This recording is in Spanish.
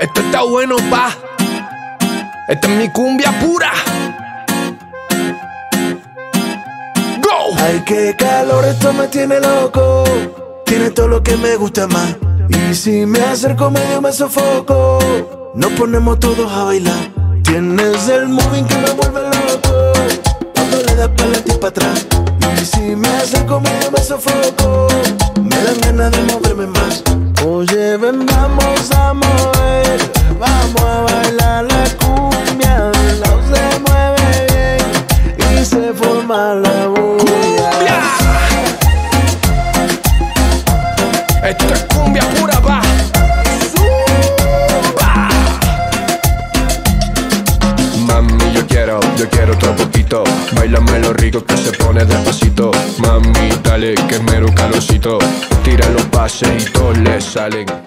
Esto está bueno, pa. Esta es mi cumbia pura. Go. Ay, qué calor, esto me tiene loco. Tiene todo lo que me gusta más. Y si me acerco medio me sofoco. Nos ponemos todos a bailar. Tienes el moving que me vuelve loco. Cuando le das para y para atrás. Y si me acerco medio me sofoco. Me dan ganas de moverme más. Oye, ven, vamos a mover. Vamos a bailar la cumbia. De lado se mueve bien. Y se forma la bulla. Cumbia. Esto es cumbia pura. Zumba. Mami, yo quiero, yo quiero otro poquito. Bailame lo rico que se pone despacito. Dale que mero calorcito. Tira los pases y todos le salen.